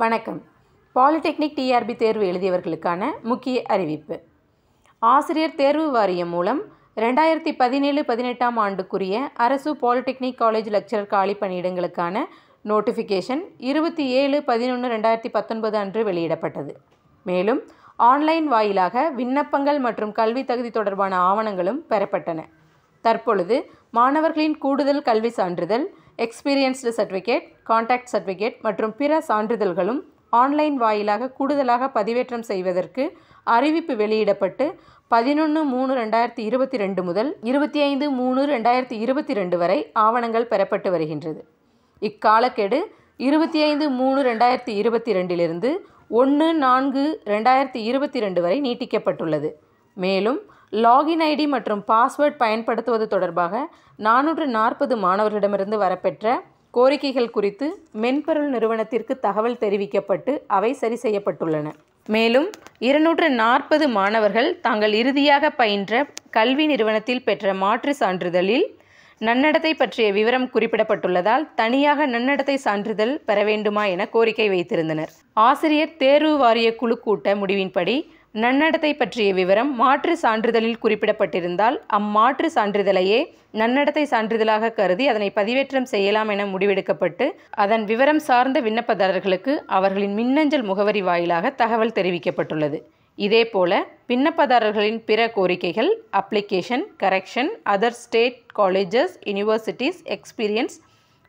வணக்கம். Polytechnic TRP தேர்வு எழுதியவர்களுக்கான முக்கிய அறிவிப்பு. ஆசிரியர் தேர்வு வாரியம் மூலம் ரெண்டாயிரத்தி பதினேழு பதினெட்டாம் ஆண்டுக்குரிய அரசு பாலிடெக்னிக் காலேஜ் லெக்சரர் காலி பணியிடங்களுக்கான நோட்டிஃபிகேஷன் இருபத்தி ஏழு பதினொன்று ரெண்டாயிரத்தி பத்தொன்பது அன்று வெளியிடப்பட்டது. மேலும் ஆன்லைன் வாயிலாக விண்ணப்பங்கள் மற்றும் கல்வி தகுதி தொடர்பான ஆவணங்களும் பெறப்பட்டன. தற்பொழுது மாணவர்களின் கூடுதல் கல்வி சான்றிதழ் எக்ஸ்பீரியன்ஸ்டு சர்டிஃபிகேட் கான்டாக்ட் சர்டிஃபிகேட் மற்றும் பிற சான்றிதழ்களும் ஆன்லைன் வாயிலாக கூடுதலாக பதிவேற்றம் செய்வதற்கு அறிவிப்பு வெளியிடப்பட்டு பதினொன்று மூணு ரெண்டாயிரத்தி இருபத்தி ரெண்டு முதல் இருபத்தி ஐந்து மூணு ரெண்டாயிரத்தி இருபத்தி ரெண்டு வரை ஆவணங்கள் பெறப்பட்டு வருகின்றது. இக்காலக்கெடு இருபத்தி ஐந்து மூணு ரெண்டாயிரத்தி இருபத்தி ரெண்டிலிருந்து ஒன்று நான்கு ரெண்டாயிரத்தி இருபத்தி ரெண்டு வரை நீட்டிக்கப்பட்டுள்ளது. மேலும் லாகின் ஐடி மற்றும் பாஸ்வேர்ட் பயன்படுத்துவது தொடர்பாக நானூற்று நாற்பது மாணவர்களிடமிருந்து வரப்பெற்ற கோரிக்கைகள் குறித்து மென்பொருள் நிறுவனத்திற்கு தகவல் தெரிவிக்கப்பட்டு அவை சரி செய்யப்பட்டுள்ளன. மேலும் இருநூற்று நாற்பது மாணவர்கள் தாங்கள் இறுதியாக பயின்ற கல்வி நிறுவனத்தில் பெற்ற மாற்று சான்றிதழில் நன்னடத்தை பற்றிய விவரம் குறிப்பிடப்பட்டுள்ளதால் தனியாக நன்னடத்தை சான்றிதழ் பெற வேண்டுமா என கோரிக்கை வைத்திருந்தனர். ஆசிரியர் தேர்வு வாரிய குழு கூட்ட முடிவின்படி நன்னடத்தை பற்றிய விவரம் மாற்று சான்றிதழில் குறிப்பிடப்பட்டிருந்தால் அம்மாற்று சான்றிதழையே நன்னடத்தை சான்றிதழாக கருதி அதனை பதிவேற்றம் செய்யலாம் என முடிவெடுக்கப்பட்டு அதன் விவரம் சார்ந்த விண்ணப்பதாரர்களுக்கு அவர்களின் மின்னஞ்சல் முகவரி வாயிலாக தகவல் தெரிவிக்கப்பட்டுள்ளது. இதேபோல விண்ணப்பதாரர்களின் பிற கோரிக்கைகள் application correction other state colleges universities experience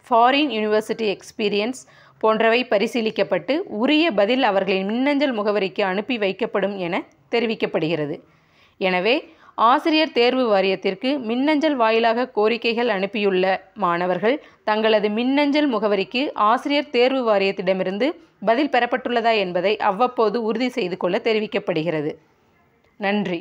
foreign university experience போன்றவை பரிசீலிக்கப்பட்டு உரிய பதில் அவர்களின் மின்னஞ்சல் முகவரிக்கு அனுப்பி வைக்கப்படும் என தெரிவிக்கப்படுகிறது. எனவே ஆசிரியர் தேர்வு வாரியத்திற்கு மின்னஞ்சல் வாயிலாக கோரிக்கைகள் அனுப்பியுள்ள மாணவர்கள் தங்களது மின்னஞ்சல் முகவரிக்கு ஆசிரியர் தேர்வு வாரியத்திடமிருந்து பதில் பெறப்பட்டுள்ளதா என்பதை அவ்வப்போது உறுதி செய்து கொள்ள தெரிவிக்கப்படுகிறது. நன்றி.